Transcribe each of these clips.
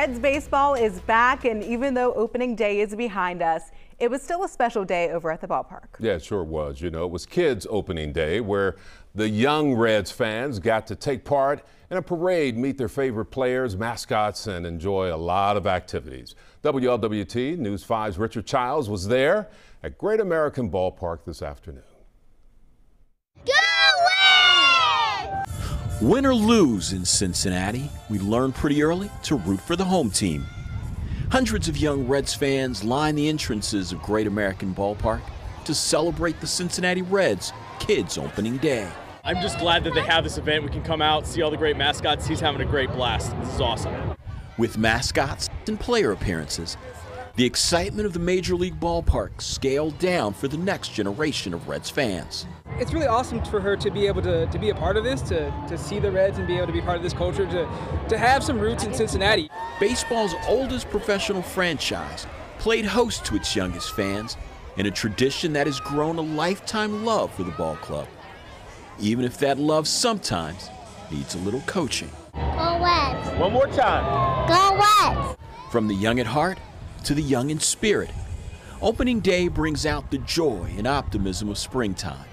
Reds baseball is back, and even though opening day is behind us, it was still a special day over at the ballpark. Yeah, it sure was. You know, it was kids' opening day where the young Reds fans got to take part in a parade, meet their favorite players, mascots, and enjoy a lot of activities. WLWT News 5's Richard Childs was there at Great American Ballpark this afternoon. Win or lose in Cincinnati, we learned pretty early to root for the home team. Hundreds of young Reds fans line the entrances of Great American Ballpark to celebrate the Cincinnati Reds Kids Opening Day. I'm just glad that they have this event. We can come out, see all the great mascots. He's having a great blast. This is awesome. With mascots and player appearances, the excitement of the Major League Ballpark scaled down for the next generation of Reds fans it's really awesome for her to be able to, to be a part of this, to, to see the Reds and be able to be part of this culture, to, to have some roots in Cincinnati. Baseball's oldest professional franchise played host to its youngest fans in a tradition that has grown a lifetime love for the ball club, even if that love sometimes needs a little coaching. Go Reds! One more time. Go Reds! From the young at heart to the young in spirit, opening day brings out the joy and optimism of springtime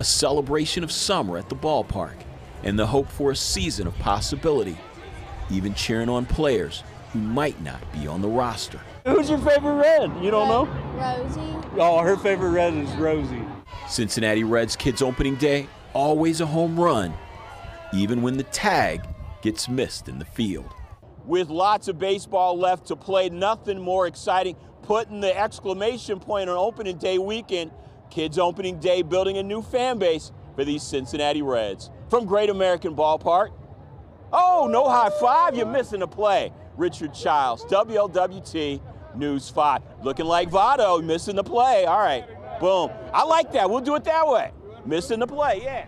a celebration of summer at the ballpark, and the hope for a season of possibility, even cheering on players who might not be on the roster. Who's your favorite Red? You don't know? Rosie. Oh, her favorite Red is Rosie. Cincinnati Reds Kids Opening Day, always a home run, even when the tag gets missed in the field. With lots of baseball left to play, nothing more exciting. Putting the exclamation point on opening day weekend Kids opening day building a new fan base for these Cincinnati Reds. From Great American Ballpark. Oh, no high five, you're missing a play. Richard Childs, WLWT News 5. Looking like Votto, missing the play. All right, boom. I like that. We'll do it that way. Missing the play, yeah.